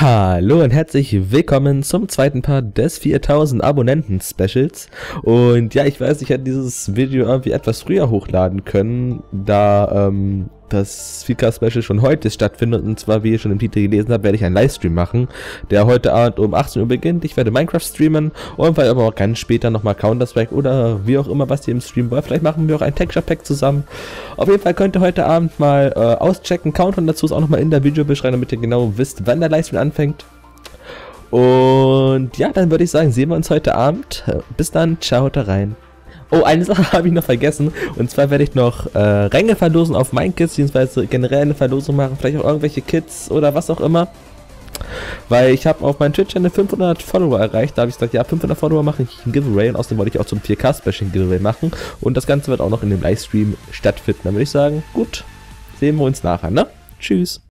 Hallo und herzlich willkommen zum zweiten Part des 4000 Abonnenten Specials. Und ja, ich weiß, ich hätte dieses Video irgendwie etwas früher hochladen können, da ähm, das 4K Special schon heute stattfindet. Und zwar, wie ihr schon im Titel gelesen habt, werde ich einen Livestream machen, der heute Abend um 18 Uhr beginnt. Ich werde Minecraft streamen und weil aber auch ganz später nochmal Counter-Strike oder wie auch immer, was ihr im Stream wollt. Vielleicht machen wir auch ein Texture Pack zusammen. Auf jeden Fall könnt ihr heute Abend mal äh, auschecken. Countdown dazu ist auch nochmal in der Videobeschreibung, damit ihr genau wisst, wann der Livestream anfängt. Und ja, dann würde ich sagen, sehen wir uns heute Abend. Bis dann, ciao, haut rein. Oh, eine Sache habe ich noch vergessen. Und zwar werde ich noch äh, Ränge verlosen auf mein Kids, beziehungsweise generell eine Verlosung machen. Vielleicht auch irgendwelche Kids oder was auch immer. Weil ich habe auf meinem Twitch-Channel 500 Follower erreicht. Da habe ich gesagt, ja, 500 Follower mache ich ein Giveaway. Und außerdem wollte ich auch zum 4K-Special Giveaway machen. Und das Ganze wird auch noch in dem Livestream stattfinden. Dann würde ich sagen, gut, sehen wir uns nachher, ne? Tschüss.